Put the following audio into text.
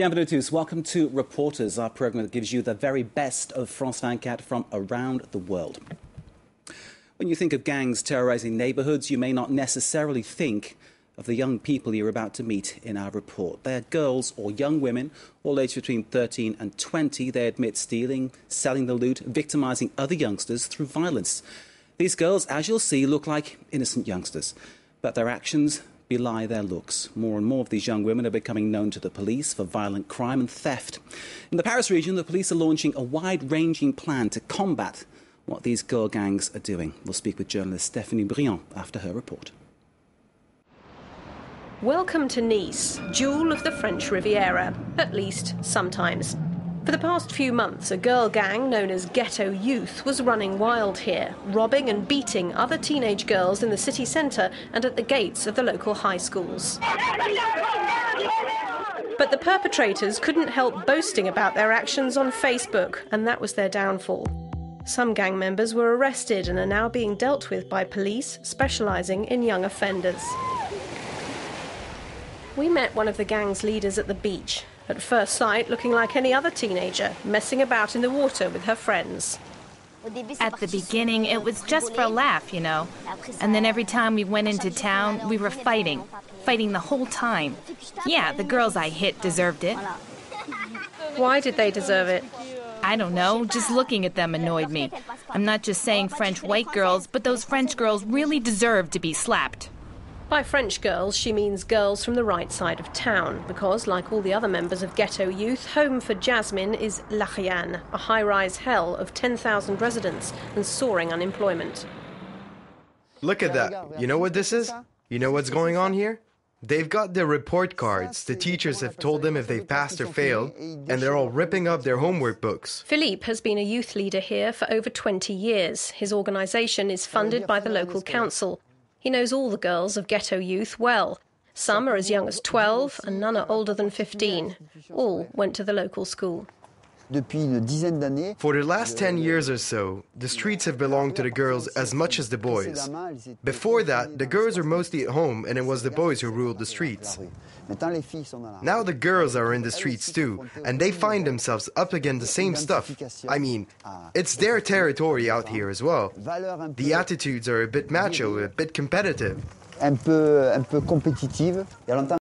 Bienvenue tous. Welcome to Reporters, our program that gives you the very best of France 24 from around the world. When you think of gangs terrorizing neighborhoods, you may not necessarily think of the young people you're about to meet in our report. They're girls or young women, all aged between 13 and 20. They admit stealing, selling the loot, victimizing other youngsters through violence. These girls, as you'll see, look like innocent youngsters, but their actions belie their looks. More and more of these young women are becoming known to the police for violent crime and theft. In the Paris region, the police are launching a wide ranging plan to combat what these girl gangs are doing. We'll speak with journalist Stephanie Briand after her report. Welcome to Nice, jewel of the French Riviera, at least sometimes. For the past few months, a girl gang known as Ghetto Youth was running wild here, robbing and beating other teenage girls in the city centre and at the gates of the local high schools. But the perpetrators couldn't help boasting about their actions on Facebook, and that was their downfall. Some gang members were arrested and are now being dealt with by police specialising in young offenders. We met one of the gang's leaders at the beach, at first sight looking like any other teenager, messing about in the water with her friends. At the beginning, it was just for a laugh, you know. And then every time we went into town, we were fighting. Fighting the whole time. Yeah, the girls I hit deserved it. Why did they deserve it? I don't know, just looking at them annoyed me. I'm not just saying French white girls, but those French girls really deserve to be slapped. By French girls, she means girls from the right side of town, because, like all the other members of Ghetto Youth, home for Jasmine is L'Ariane, a high rise hell of 10,000 residents and soaring unemployment. Look at that. You know what this is? You know what's going on here? They've got their report cards. The teachers have told them if they've passed or failed, and they're all ripping up their homework books. Philippe has been a youth leader here for over 20 years. His organisation is funded by the local council. He knows all the girls of ghetto youth well. Some are as young as 12, and none are older than 15. All went to the local school. For the last 10 years or so, the streets have belonged to the girls as much as the boys. Before that, the girls were mostly at home and it was the boys who ruled the streets. Now the girls are in the streets too, and they find themselves up against the same stuff. I mean, it's their territory out here as well. The attitudes are a bit macho, a bit competitive. Un peu, un peu compétitive.